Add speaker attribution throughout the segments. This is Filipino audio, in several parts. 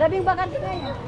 Speaker 1: Maraming bakante ngayon. Pag-ibig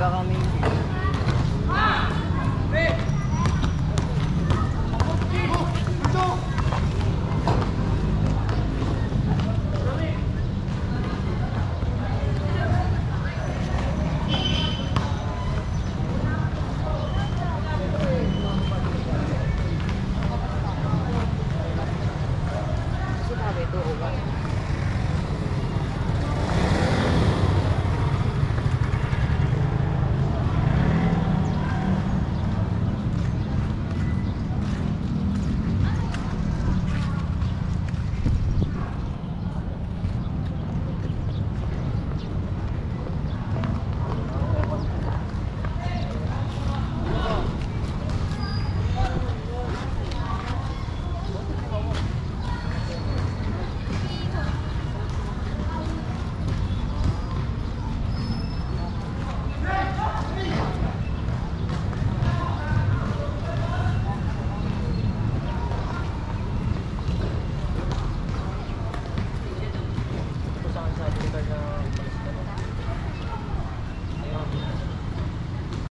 Speaker 1: Baka
Speaker 2: may